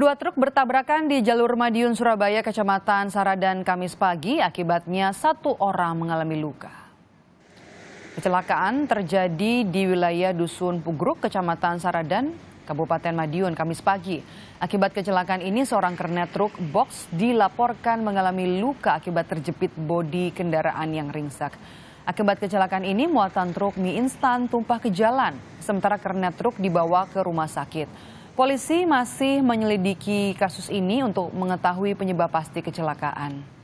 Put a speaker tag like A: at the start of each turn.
A: Dua truk bertabrakan di jalur Madiun, Surabaya, Kecamatan Saradan, Kamis pagi. Akibatnya satu orang mengalami luka. Kecelakaan terjadi di wilayah Dusun Pugruk, Kecamatan Saradan, Kabupaten Madiun, Kamis pagi. Akibat kecelakaan ini, seorang kernet truk box dilaporkan mengalami luka akibat terjepit bodi kendaraan yang ringsak. Akibat kecelakaan ini, muatan truk mie instan tumpah ke jalan, sementara kernet truk dibawa ke rumah sakit. Polisi masih menyelidiki kasus ini untuk mengetahui penyebab pasti kecelakaan.